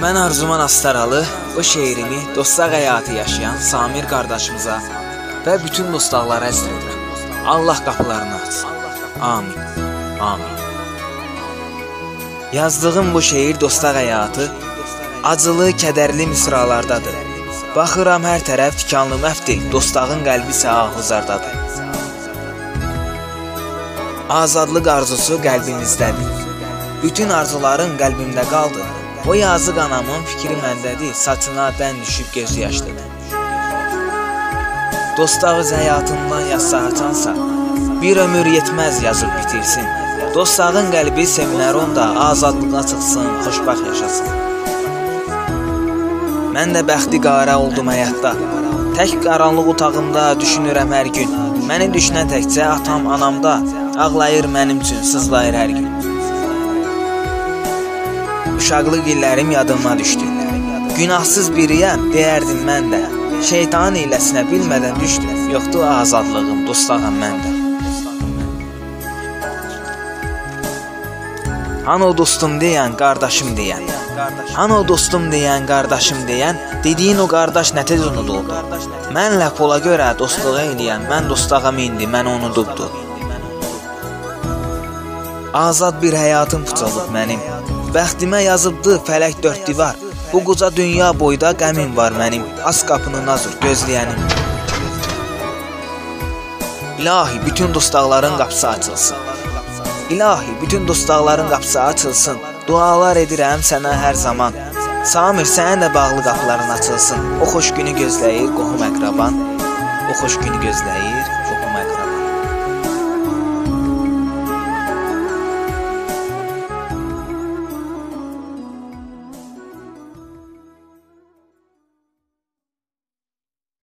Mən Arzuman Astaralı bu şeirimi dostlar həyatı yaşayan Samir qardaşımıza və bütün dostlarlara əzr edirəm. Allah qapılarını açsın. Amin. Amin. Yazdığım bu şeir dostlar həyatı acılı, kədərli misralardadır. Baxıram hər tərəf tikanlı məftil, dostların qəlbi isə ahuzardadır. Azadlıq arzusu qəlbimizdədir. Bütün arzularım qəlbimdə qaldı. O yazıq anamın fikri məndədir, saçına dən düşüb göz yaşlıdır. Dostağız həyatından yazsa açansa, bir ömür yetməz yazıb bitirsin. Dostağın qəlbi sevinər onda, azadlığa çıxsın, xoşbaxt yaşasın. Mən də bəxti qara oldum həyatda. Tək qaranlıq otağımda düşünürəm hər gün. Məni düşünən təkcə atam, anamda. Ağlayır mənim üçün, sızlayır hər gün. Uşaqlıq illərim yadıma düşdü. Günahsız biriyəm, deyərdim mən də. Şeytan iləsinə bilmədən düşdüm. Yoxdur azadlığım, dostağam məndə. Hani o dostum deyən, qardaşım deyən. Hani o dostum deyən, qardaşım deyən, dediyin o qardaş nə tez unuduldu. Mənlə pola görə dostluq eləyən, mən dostağam indi, mən unudubdu. Azad bir həyatım puçulub mənim. Bəxtimə yazıbdı fələk dörd divar. Bu qoca dünya boyda qəmim var mənim. Az qapını nazır gözləyənim. İlahi, bütün dostaqların qapısı açılsın. İlahi, bütün dostaqların qapısı açılsın. Dualar edirəm sənə hər zaman. Samir, sənin də bağlı qapıların açılsın. O xoş günü gözləyir qohum əqraban. O xoş günü gözləyir